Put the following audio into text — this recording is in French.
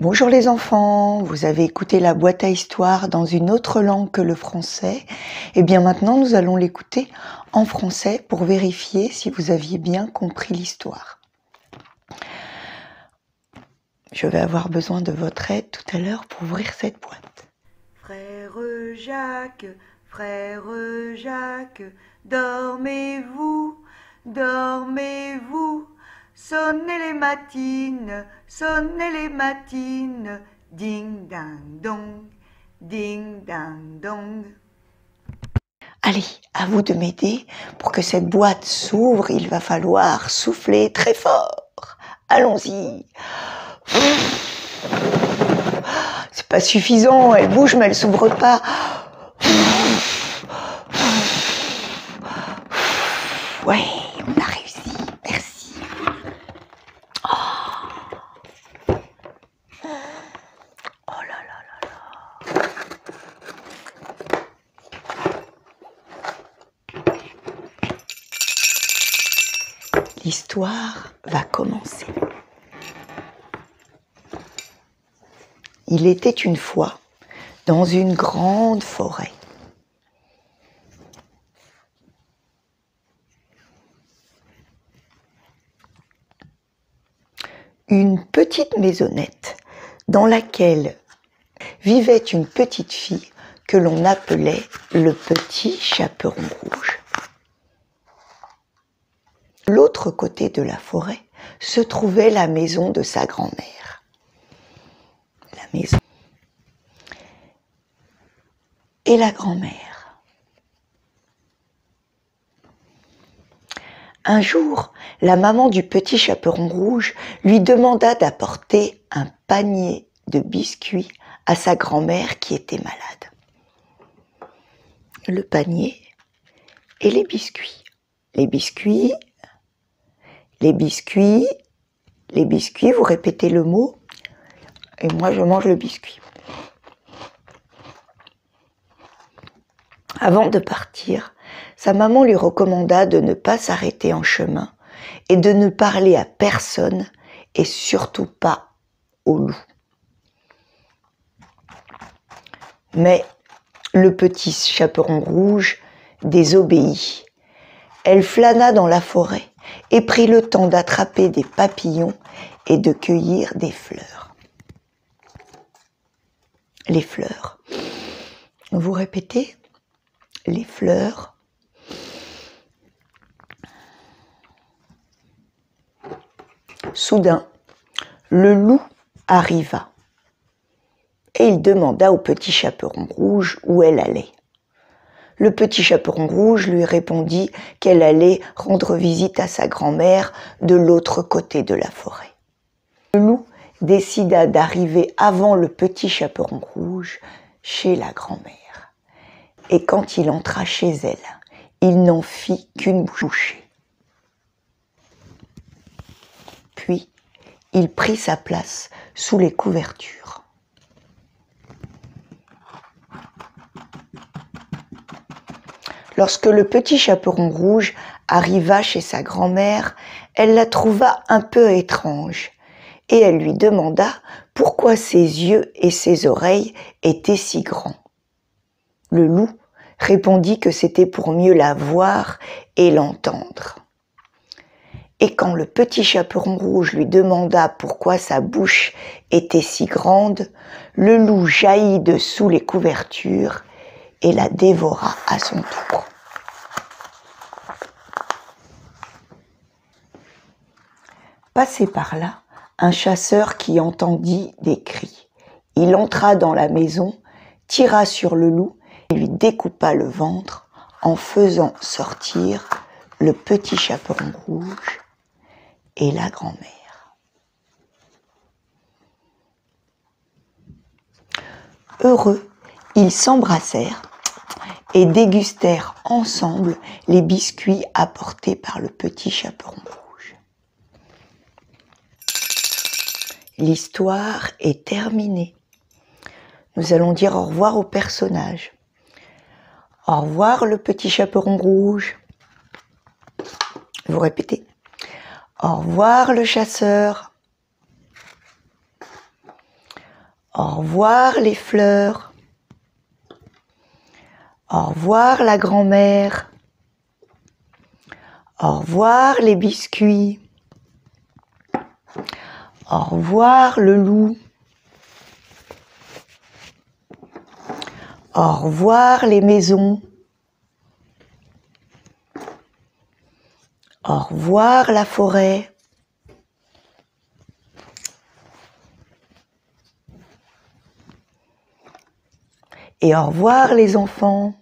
Bonjour les enfants, vous avez écouté la boîte à histoire dans une autre langue que le français. Et bien maintenant, nous allons l'écouter en français pour vérifier si vous aviez bien compris l'histoire. Je vais avoir besoin de votre aide tout à l'heure pour ouvrir cette boîte. Frère Jacques, frère Jacques, dormez-vous, dormez-vous. Sonnez les matines, sonnez les matines, ding ding dong, ding ding dong. Allez, à vous de m'aider. Pour que cette boîte s'ouvre, il va falloir souffler très fort. Allons-y. C'est pas suffisant, elle bouge mais elle s'ouvre pas. Ouais, on a réussi. Merci. Oh, oh là là là là. L'histoire va commencer. Il était une fois dans une grande forêt. Une petite maisonnette dans laquelle vivait une petite fille que l'on appelait le petit chaperon rouge. L'autre côté de la forêt se trouvait la maison de sa grand-mère. La maison. Et la grand-mère. Un jour, la maman du petit chaperon rouge lui demanda d'apporter un panier de biscuits à sa grand-mère qui était malade. Le panier et les biscuits. Les biscuits les biscuits, les biscuits, vous répétez le mot, et moi je mange le biscuit. Avant de partir, sa maman lui recommanda de ne pas s'arrêter en chemin et de ne parler à personne et surtout pas au loup. Mais le petit chaperon rouge désobéit. Elle flâna dans la forêt et prit le temps d'attraper des papillons et de cueillir des fleurs. Les fleurs. Vous répétez? Les fleurs. Soudain, le loup arriva et il demanda au petit chaperon rouge où elle allait. Le petit chaperon rouge lui répondit qu'elle allait rendre visite à sa grand-mère de l'autre côté de la forêt. Le loup décida d'arriver avant le petit chaperon rouge chez la grand-mère. Et quand il entra chez elle, il n'en fit qu'une bouchée. Puis, il prit sa place sous les couvertures. Lorsque le petit chaperon rouge arriva chez sa grand-mère, elle la trouva un peu étrange, et elle lui demanda pourquoi ses yeux et ses oreilles étaient si grands. Le loup répondit que c'était pour mieux la voir et l'entendre. Et quand le petit chaperon rouge lui demanda pourquoi sa bouche était si grande, le loup jaillit de sous les couvertures et la dévora à son tour. Passé par là, un chasseur qui entendit des cris. Il entra dans la maison, tira sur le loup et lui découpa le ventre en faisant sortir le petit chaperon rouge et la grand-mère. Heureux, ils s'embrassèrent dégustèrent ensemble les biscuits apportés par le petit chaperon rouge. L'histoire est terminée. Nous allons dire au revoir aux personnages. Au revoir le petit chaperon rouge. Vous répétez. Au revoir le chasseur. Au revoir les fleurs. Au revoir la grand-mère. Au revoir les biscuits. Au revoir le loup. Au revoir les maisons. Au revoir la forêt. Et au revoir les enfants.